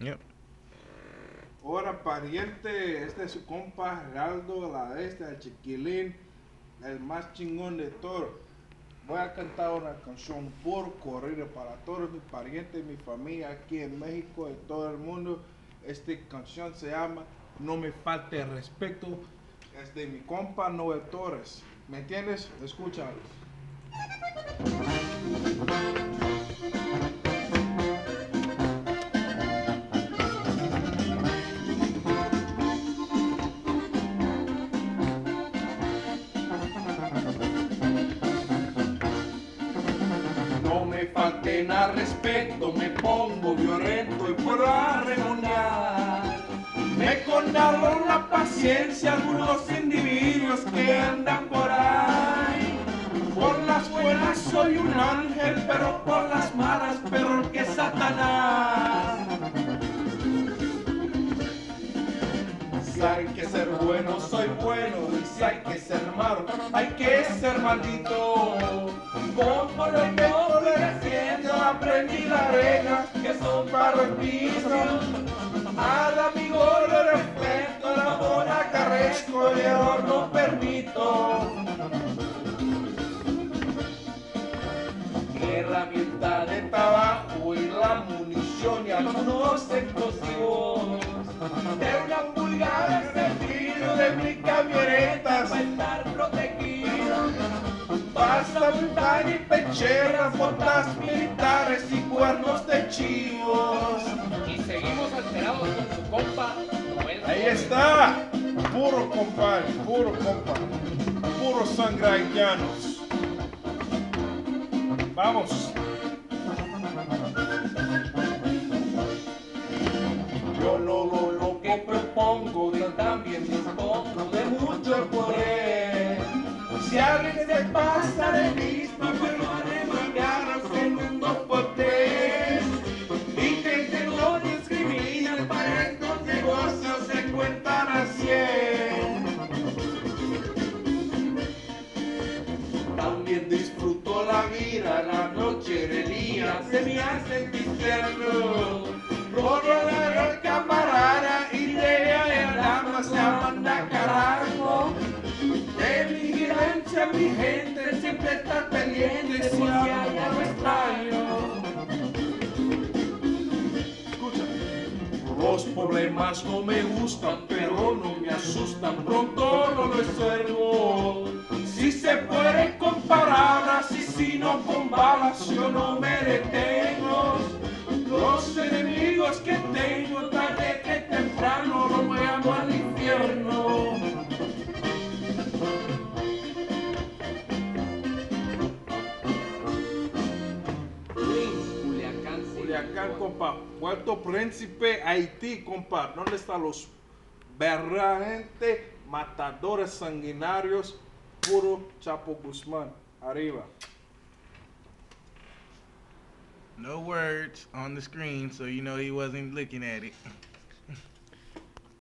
Yep. Ahora, pariente, este es su compa Geraldo, la este, el chiquilín, el más chingón de todos. Voy a cantar una canción por corrido para todos mis parientes, mi familia aquí en México, y todo el mundo. Esta canción se llama No me falte respeto. Es de mi compa Noel Torres. ¿Me entiendes? Escúchalos. Al respeto, me pongo violento y puedo arremonear. Me condaron la paciencia algunos individuos que andan por ahí. Por las buenas soy un ángel, pero por las malas peor que Satanás. Si hay que ser bueno, soy bueno. Y si hay que ser malo, hay que ser maldito. Como lo aprendí las reglas que son para el piso. Al amigo le respeto, la bola carrezco, el no permito. herramienta de trabajo y la munición y algunos explosivos. Montaña y pecheras, botas militares y cuernos de chivos. Y seguimos alterados con su compa Noel Ahí está. Puro compadre, puro compa. Puro sangre haitianos. Vamos. Yo no lo, lo que propongo y también dispongo de mucho poder. Si alguien disfruto la la noche de día se me hace infierno. Rodear el camarada y de la dama se manda carajo. De vigilancia mi gente siempre está pendiente si hay algo extraño. Los problemas no me gustan, pero no me asustan, pronto no resuelvo. Si se puede Culiacán, compa. Puerto Príncipe, Haití, compa. ¿Dónde están los verdaderamente matadores sanguinarios? Puro Chapo Guzmán. Arriba. No words on the screen, so you know he wasn't looking at it.